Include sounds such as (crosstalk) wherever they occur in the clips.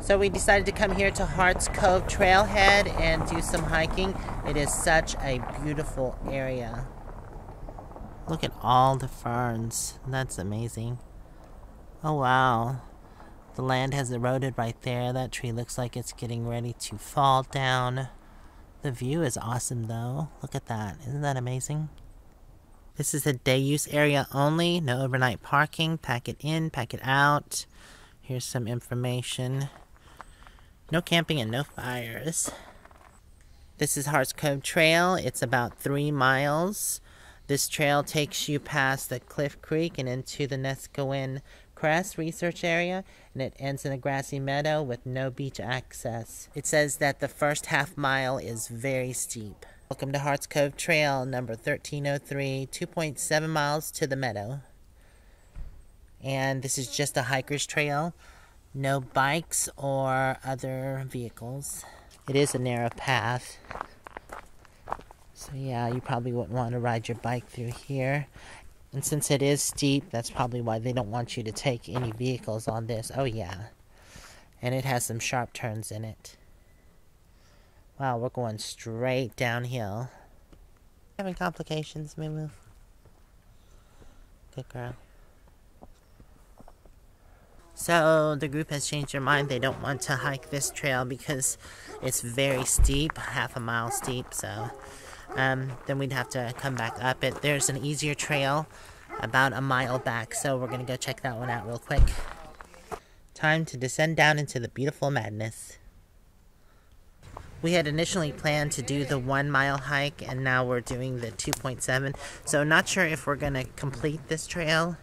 So we decided to come here to Hart's Cove Trailhead and do some hiking. It is such a beautiful area. Look at all the ferns. That's amazing. Oh wow. The land has eroded right there. That tree looks like it's getting ready to fall down. The view is awesome though. Look at that. Isn't that amazing? This is a day use area only. No overnight parking. Pack it in, pack it out. Here's some information. No camping and no fires. This is Hart's Cove Trail. It's about three miles. This trail takes you past the Cliff Creek and into the Neskowin Crest Research Area, and it ends in a grassy meadow with no beach access. It says that the first half mile is very steep. Welcome to Hart's Cove Trail, number 1303, 2.7 miles to the meadow. And this is just a hiker's trail. No bikes or other vehicles. It is a narrow path. So yeah, you probably wouldn't want to ride your bike through here. And since it is steep, that's probably why they don't want you to take any vehicles on this. Oh yeah. And it has some sharp turns in it. Wow, we're going straight downhill. Having complications, Moo Good girl. So the group has changed their mind. They don't want to hike this trail because it's very steep, half a mile steep. So um, then we'd have to come back up it. There's an easier trail about a mile back. So we're going to go check that one out real quick. Time to descend down into the beautiful madness. We had initially planned to do the one mile hike and now we're doing the 2.7. So not sure if we're going to complete this trail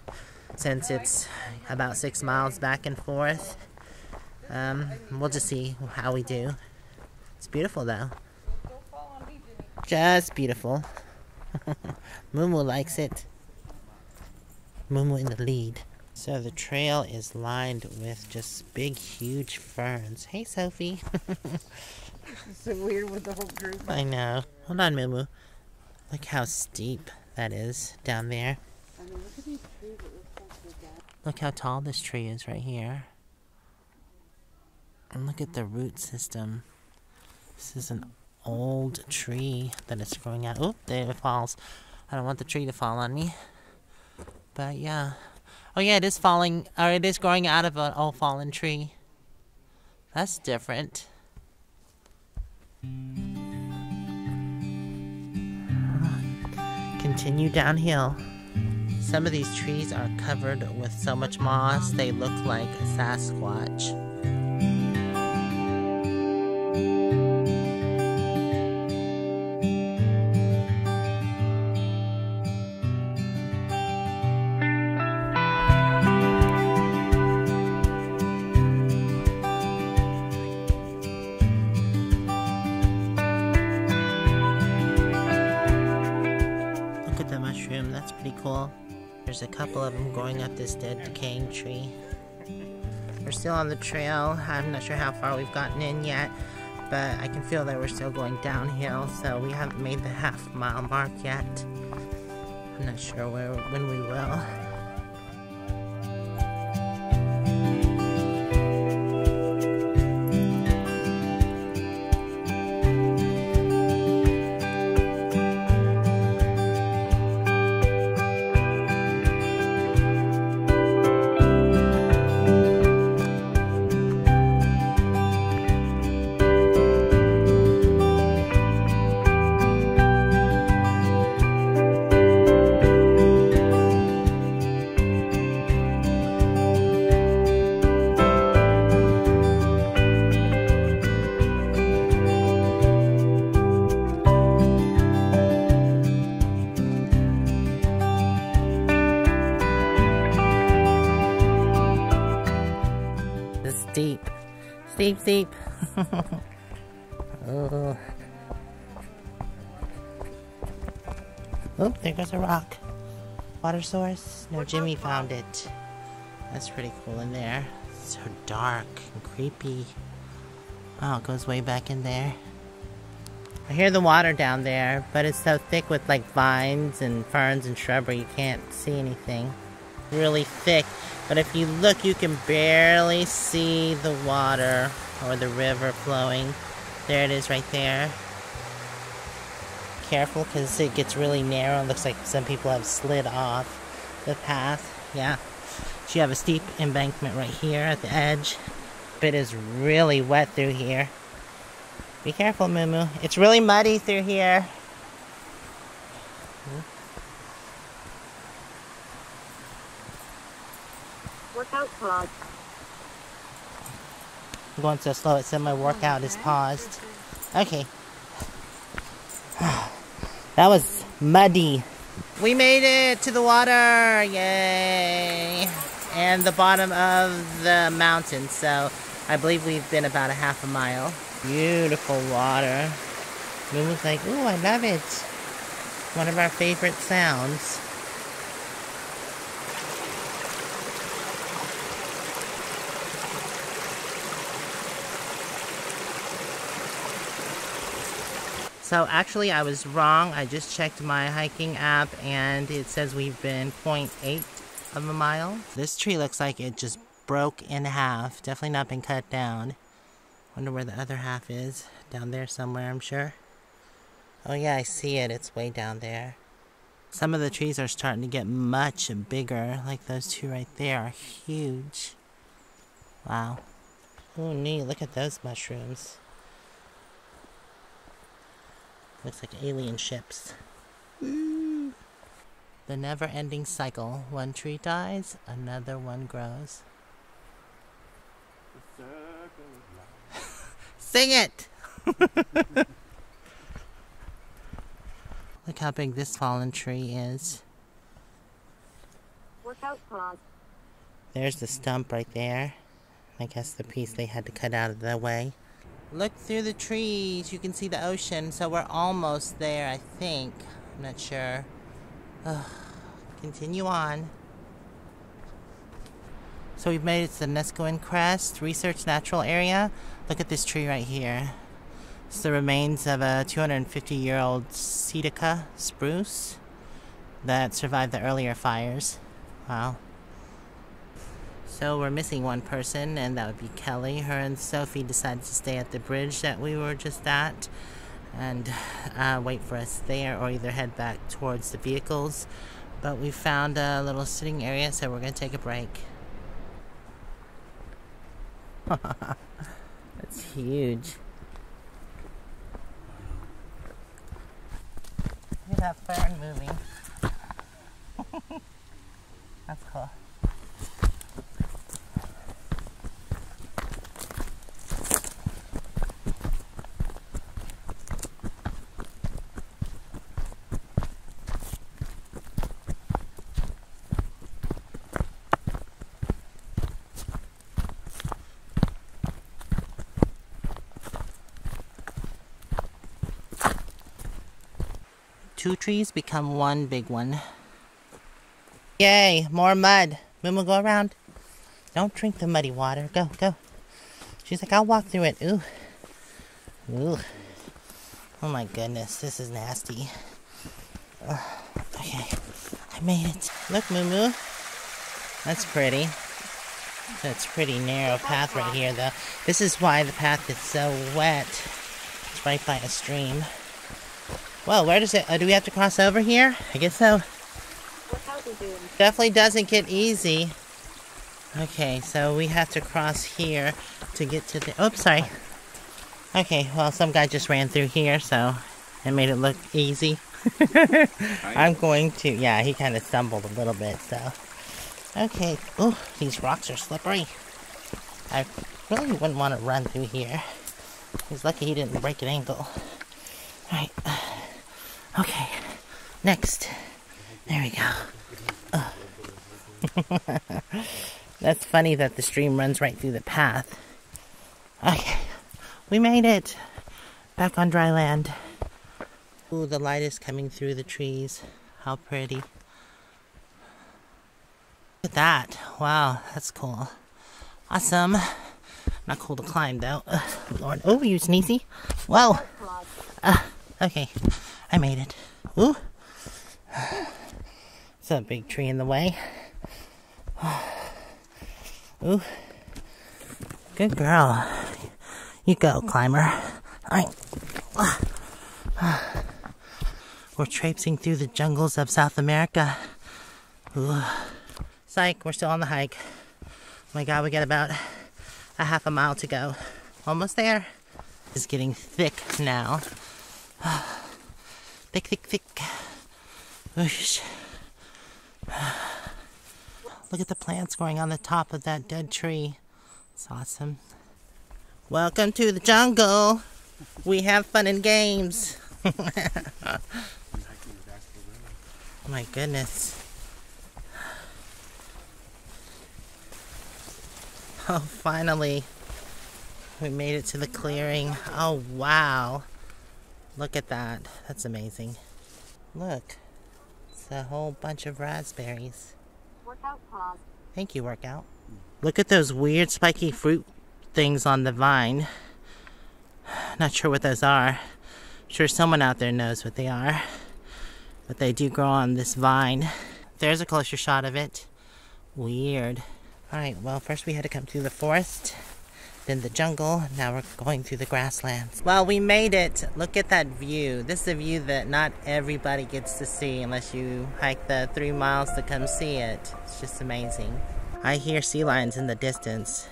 since it's about six miles back and forth. Um, we'll just see how we do. It's beautiful though. Just beautiful. (laughs) Mumu likes it. Mumu in the lead. So the trail is lined with just big, huge ferns. Hey, Sophie. (laughs) so weird with the whole group. I know. Hold on, Mumu. Look how steep that is down there. I mean, look how tall this tree is right here. And look at the root system. This is an old tree that is growing out. Oh, there it falls. I don't want the tree to fall on me. But yeah. Oh yeah, it is falling, or it is growing out of an old fallen tree. That's different. Continue downhill. Some of these trees are covered with so much moss they look like a Sasquatch. Of them growing up this dead decaying tree. We're still on the trail. I'm not sure how far we've gotten in yet, but I can feel that we're still going downhill, so we haven't made the half mile mark yet. I'm not sure where when we will. A rock. Water source? No, Jimmy found it. That's pretty cool in there. So dark and creepy. Oh, it goes way back in there. I hear the water down there, but it's so thick with like vines and ferns and shrubbery you can't see anything. really thick. But if you look, you can barely see the water or the river flowing. There it is right there. Careful because it gets really narrow. It looks like some people have slid off the path. Yeah. So you have a steep embankment right here at the edge. It is really wet through here. Be careful, Moo It's really muddy through here. Workout pause. I'm going so slow it said my workout is paused. Okay. (sighs) That was muddy. We made it to the water! Yay! And the bottom of the mountain, so I believe we've been about a half a mile. Beautiful water. Moon was like, ooh, I love it. One of our favorite sounds. So actually I was wrong. I just checked my hiking app and it says we've been 0.8 of a mile. This tree looks like it just broke in half. Definitely not been cut down. Wonder where the other half is. Down there somewhere, I'm sure. Oh yeah, I see it. It's way down there. Some of the trees are starting to get much bigger. Like those two right there are huge. Wow. Oh neat, look at those mushrooms. Looks like alien ships. Mm. The never-ending cycle. One tree dies, another one grows. (laughs) Sing it! (laughs) Look how big this fallen tree is. Workout pause. There's the stump right there. I guess the piece they had to cut out of the way. Look through the trees. You can see the ocean. So we're almost there, I think. I'm not sure. Ugh. Continue on. So we've made it to the Neskowin Crest Research Natural Area. Look at this tree right here. It's the remains of a 250 year old Sitka spruce that survived the earlier fires. Wow. So we're missing one person, and that would be Kelly. Her and Sophie decided to stay at the bridge that we were just at and (sighs) uh, wait for us there or either head back towards the vehicles. But we found a little sitting area, so we're going to take a break. (laughs) That's huge. Look at that fern moving. (laughs) That's cool. Two trees become one big one. Yay, more mud. Then we'll go around. Don't drink the muddy water. Go, go. She's like, I'll walk through it. Ooh. Ooh. Oh my goodness, this is nasty. Uh, okay, I made it. Look, Moo. That's pretty. That's pretty narrow path right here, though. This is why the path is so wet. It's right by a stream. Well, where does it... Uh, do we have to cross over here? I guess so. Definitely doesn't get easy. Okay, so we have to cross here to get to the... Oops, sorry. Okay, well, some guy just ran through here, so it made it look easy. (laughs) I'm going to... Yeah, he kind of stumbled a little bit, so... Okay. Oh, these rocks are slippery. I really wouldn't want to run through here. He's lucky he didn't break an ankle. Alright. Okay, next. There we go. (laughs) That's funny that the stream runs right through the path. Okay, we made it. Back on dry land. Ooh, the light is coming through the trees. How pretty. Look at that. Wow, that's cool. Awesome. Not cool to climb though. Lord. Oh, you sneezy. Whoa. Uh, okay. I made it. Ooh. It's a big tree in the way. Ooh. Good girl. You go, climber. Alright. We're traipsing through the jungles of South America. Ooh. Psych, we're still on the hike. Oh my god, we got about a half a mile to go. Almost there. It's getting thick now. Thick, thick, thick. Whoosh. Look at the plants growing on the top of that dead tree. It's awesome. Welcome to the jungle. We have fun and games. (laughs) oh my goodness. Oh, finally. We made it to the clearing. Oh, wow. Look at that. That's amazing. Look. It's a whole bunch of raspberries. Workout pause. Thank you, workout. Look at those weird spiky fruit things on the vine. Not sure what those are. I'm sure someone out there knows what they are. But they do grow on this vine. There's a closer shot of it. Weird. Alright, well, first we had to come through the forest, then the jungle, now we're going through the grasslands. Well, we made it. Look at that view. This is a view that not everybody gets to see unless you hike the three miles to come see it. It's just amazing. I hear sea lions in the distance.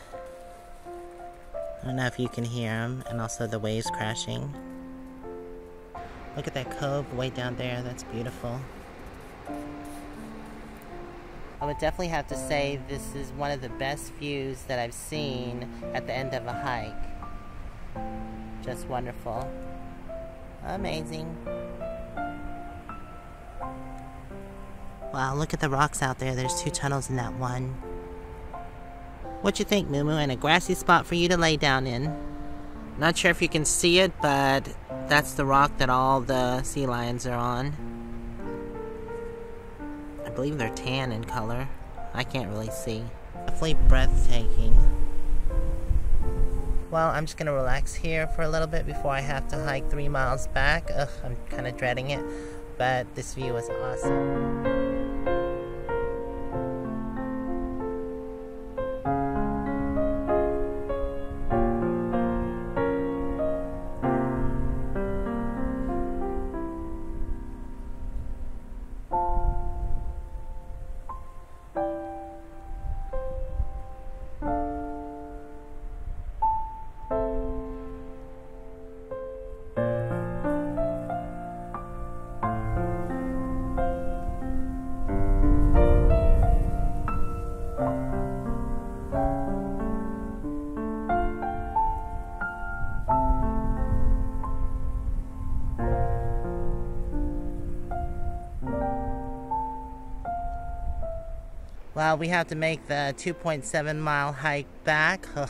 I don't know if you can hear them, and also the waves crashing. Look at that cove way down there, that's beautiful. I would definitely have to say this is one of the best views that I've seen at the end of a hike. Just wonderful. Amazing. Wow, look at the rocks out there. There's two tunnels in that one. What you think, Mumu? And a grassy spot for you to lay down in. Not sure if you can see it, but that's the rock that all the sea lions are on. Believe they're tan in color. I can't really see. Definitely breathtaking. Well, I'm just gonna relax here for a little bit before I have to hike three miles back. Ugh, I'm kind of dreading it, but this view is awesome. Well, we have to make the 2.7 mile hike back. Ugh,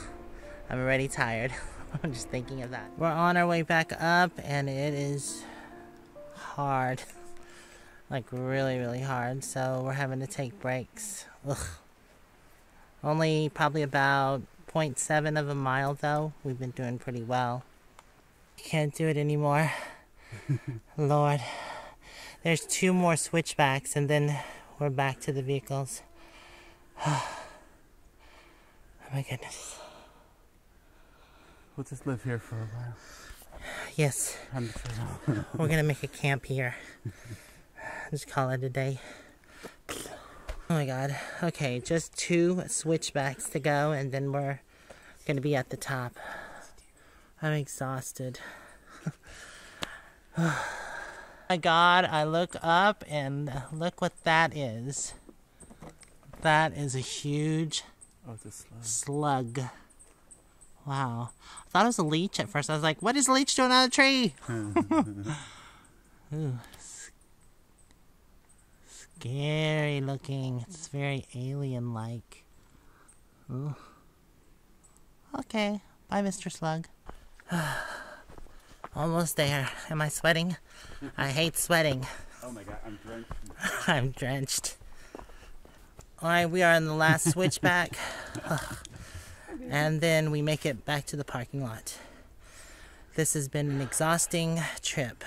I'm already tired. (laughs) I'm just thinking of that. We're on our way back up, and it is hard. (laughs) like, really, really hard. So, we're having to take breaks. Ugh. Only probably about 0.7 of a mile, though. We've been doing pretty well. Can't do it anymore. (laughs) Lord. There's two more switchbacks, and then we're back to the vehicles. (sighs) oh my goodness. We'll just live here for a while. Yes. (laughs) We're gonna make a camp here. (laughs) Just call it a day. Oh my god. Okay, just two switchbacks to go and then we're gonna be at the top. I'm exhausted. oh (sighs) my god, I look up and look what that is. That is a huge oh, slug. slug. Wow. I thought it was a leech at first. I was like, what is a leech doing on a tree? (laughs) Ooh. Scary looking. It's very alien like. Ooh. Okay. Bye, Mr. Slug. (sighs) Almost there. Am I sweating? I hate sweating. Oh my god, I'm drenched. (laughs) I'm drenched. Alright, we are in the last switchback. (laughs) and then we make it back to the parking lot. This has been an exhausting trip.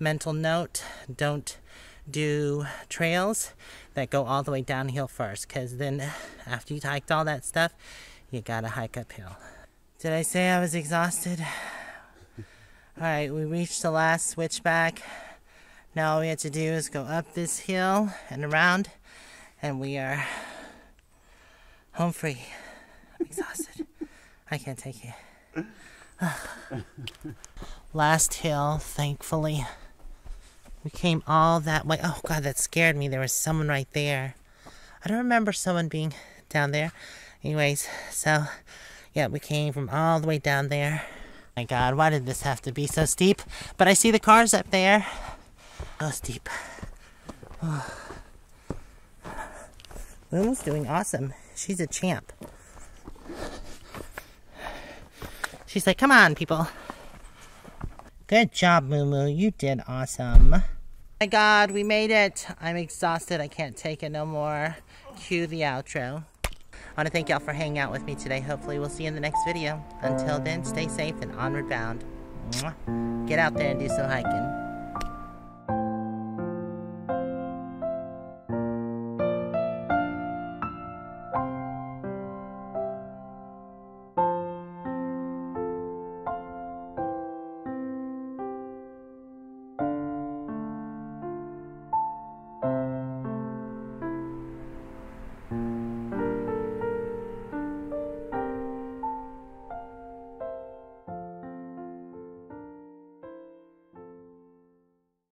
Mental note don't do trails that go all the way downhill first, because then after you hiked all that stuff, you gotta hike uphill. Did I say I was exhausted? Alright, we reached the last switchback. Now all we have to do is go up this hill and around, and we are home free. I'm exhausted. I can't take it. Last hill, thankfully. We came all that way. Oh god, that scared me. There was someone right there. I don't remember someone being down there. Anyways, so yeah, we came from all the way down there. My god, why did this have to be so steep? But I see the cars up there. Oh, steep. Oh. Lulu's doing awesome. She's a champ. She's like, come on, people. Good job, Moo You did awesome. My god, we made it. I'm exhausted. I can't take it no more. Cue the outro. I want to thank y'all for hanging out with me today. Hopefully, we'll see you in the next video. Until then, stay safe and onward bound. Get out there and do some hiking.